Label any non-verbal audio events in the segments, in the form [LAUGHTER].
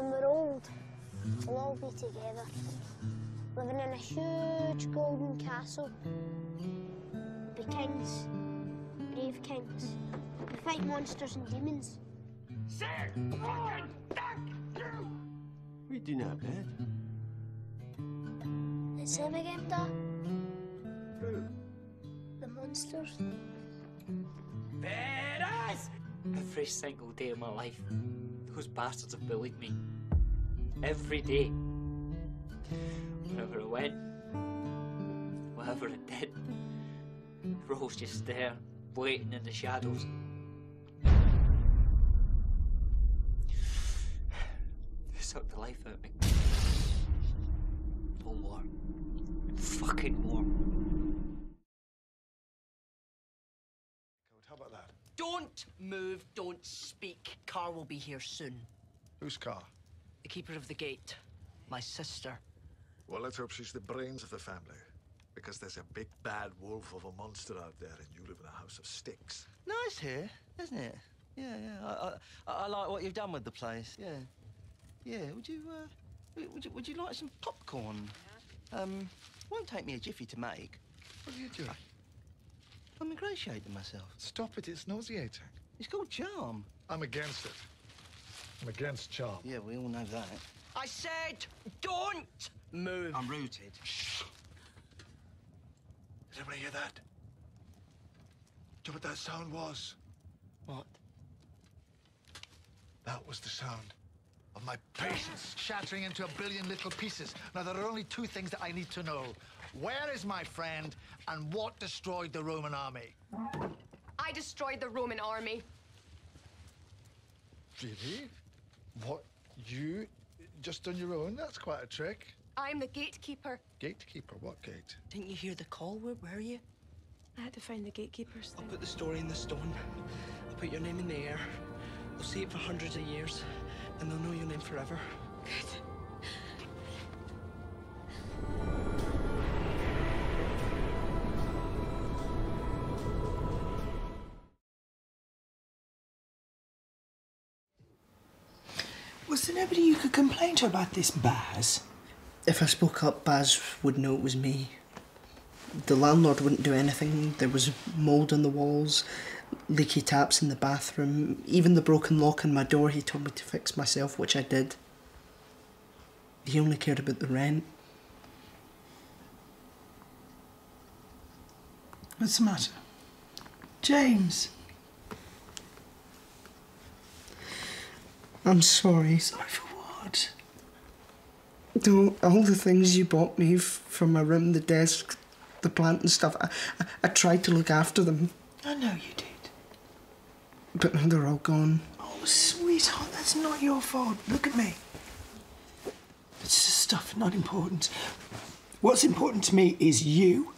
When we're old, we'll all be together, living in a huge golden castle. We'll be kings, brave kings. We fight monsters and demons. We do not bed. Let's live again, Dad. The monsters. Every single day of my life, those bastards have bullied me. Every day. Wherever I went, whatever I did, Rose just there, waiting in the shadows. [SIGHS] They sucked the life out of me. No more. Fucking more. Don't move, don't speak. Car will be here soon. Whose car? The keeper of the gate. My sister. Well, let's hope she's the brains of the family. Because there's a big bad wolf of a monster out there, and you live in a house of sticks. Nice here, isn't it? Yeah, yeah. I, I, I like what you've done with the place. Yeah, yeah. Would you, uh, would- would you, would you like some popcorn? Um, won't take me a jiffy to make. What are you doing? I'm ingratiating myself. Stop it, it's nauseating. It's called charm. I'm against it. I'm against charm. Yeah, we all know that. I said, don't move. I'm rooted. Shh. Did anybody hear that? Do you know what that sound was? What? That was the sound of my patience [LAUGHS] shattering into a billion little pieces. Now, there are only two things that I need to know. Where is my friend, and what destroyed the Roman army? I destroyed the Roman army. Really? What? You? Just on your own? That's quite a trick. I'm the gatekeeper. Gatekeeper? What gate? Didn't you hear the call? Where were you? I had to find the gatekeepers. I'll put the story in the stone. I'll put your name in the air. They'll see it for hundreds of years, and they'll know your name forever. Was there nobody you could complain to about this Baz? If I spoke up, Baz would know it was me. The landlord wouldn't do anything. There was mould on the walls, leaky taps in the bathroom, even the broken lock on my door he told me to fix myself, which I did. He only cared about the rent. What's the matter? James. I'm sorry. Sorry for what? No, all the things you bought me f- from my room, the desk, the plant and stuff, I, I, I tried to look after them, I know you did. but now they're all gone. Oh, sweetheart, that's not your fault. Look at me. It's just stuff not important. What's important to me is you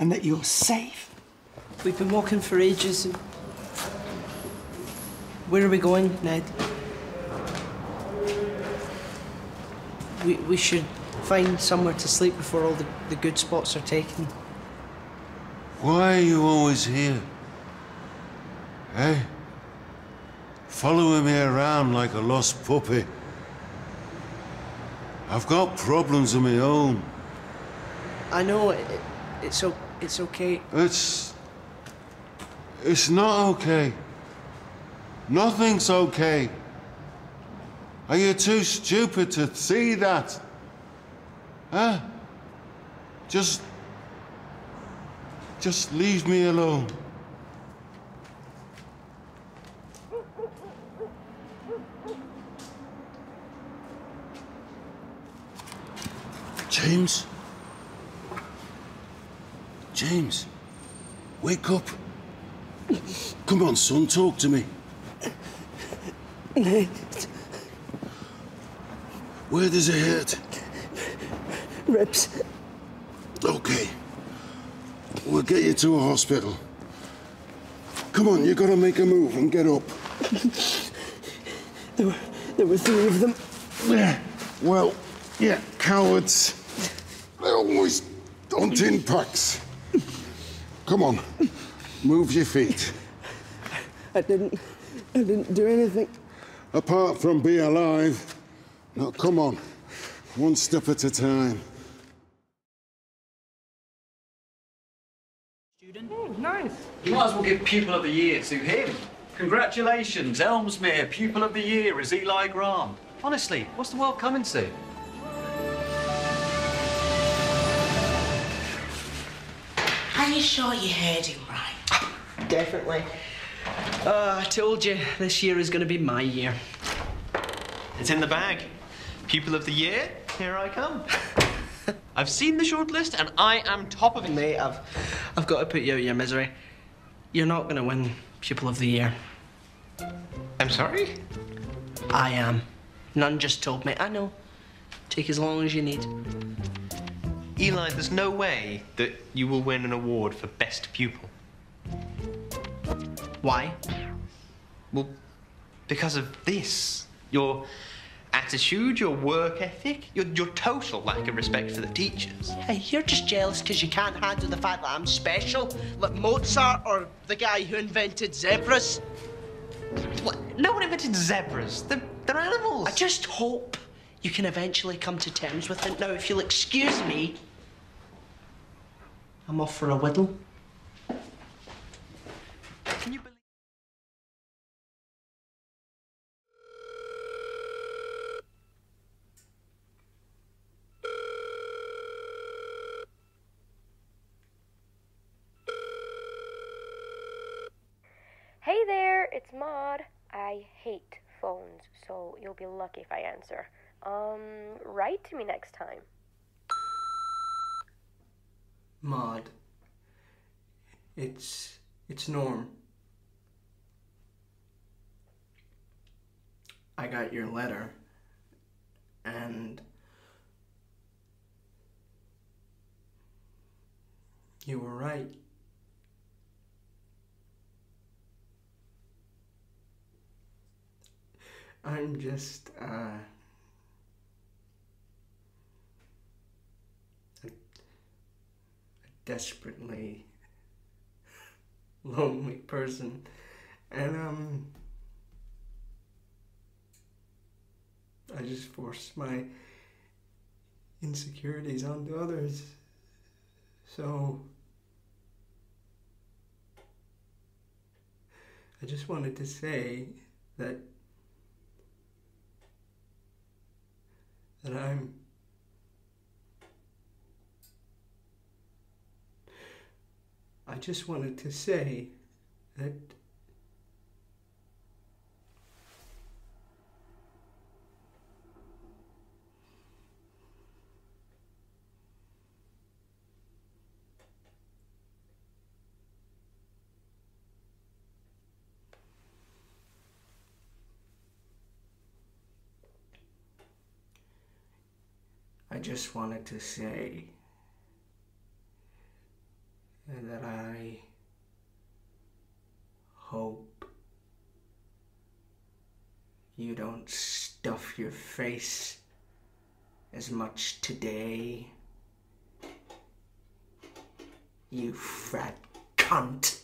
and that you're safe. We've been walking for ages. And... Where are we going, Ned? We, we should find somewhere to sleep before all the, the good spots are taken. Why are you always here? Hey? Following me around like a lost puppy. I've got problems of my own. I know it, it's, o- it's okay. It's. It's not okay. Nothing's okay. Are you too stupid to see that? Huh? Just. Just leave me alone. James? James? Wake up. Come on, son, talk to me. Where does it hurt? ribs. Okay. We'll get you to a hospital. Come on, you gotta make a move and get up. There were, there were three of them. Yeah. Well, yeah, cowards. They're always hunting packs. Come on, move your feet. I didn't, I didn't do anything. Apart from be alive, Now, come on. One step at a time. Student. Oh, Nice. You might as well give Pupil of the Year to him. Congratulations, Elmsmere Pupil of the Year is Eli Grant. Honestly, what's the world coming to? Are you sure you heard him right? Definitely. Uh, I told you, this year is going to be my year. It's in the bag. Pupil of the Year, here I come. [LAUGHS] I've seen the shortlist and I am top of it. Mate, I've, I've got to put you out of your misery. You're not going to win Pupil of the Year. I'm sorry? I am. None just told me. I know. Take as long as you need. Eli, there's no way that you will win an award for best pupil. Why? Well, because of this. Your attitude, your work ethic, your, your total lack of respect for the teachers. Hey, you're just jealous because you can't handle the fact that I'm special, like Mozart or the guy who invented zebras. What? No one invented zebras. They're, they're animals. I just hope you can eventually come to terms with it. Now, if you'll excuse me, I'm off for a whittle. Can you believe? Hey there, it's Maud. I hate phones, so you'll be lucky if I answer. Um, write to me next time. Maud. It's. it's Norm. I got your letter, and. You were right. I'm just, uh. A, desperately [LAUGHS] lonely person. And, um. I just force my insecurities onto others. So. I just wanted to say that that I'm I just wanted to say that I just wanted to say that I hope you don't stuff your face as much today. You fat cunt.